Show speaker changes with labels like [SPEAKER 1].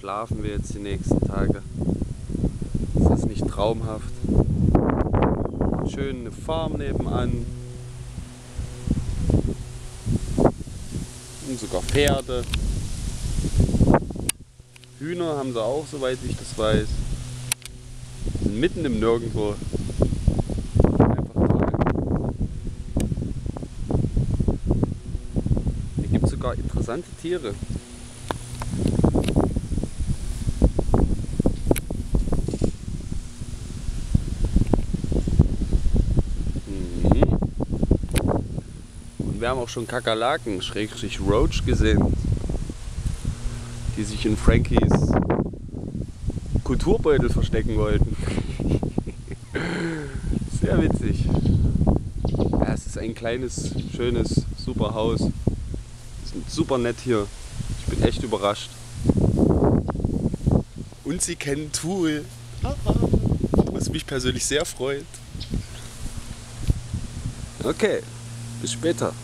[SPEAKER 1] schlafen wir jetzt die nächsten Tage. Ist das nicht traumhaft? Schön eine Farm nebenan. Und sogar Pferde. Hühner haben sie auch, soweit ich das weiß. Sind mitten im Nirgendwo. Hier gibt es sogar interessante Tiere. Wir haben auch schon Kakerlaken, Schrägstrich Roach gesehen, die sich in Frankies Kulturbeutel verstecken wollten. Sehr witzig. Ja, es ist ein kleines, schönes, super Haus. Es ist super nett hier. Ich bin echt überrascht. Und sie kennen Tool. Was mich persönlich sehr freut. Okay, bis später.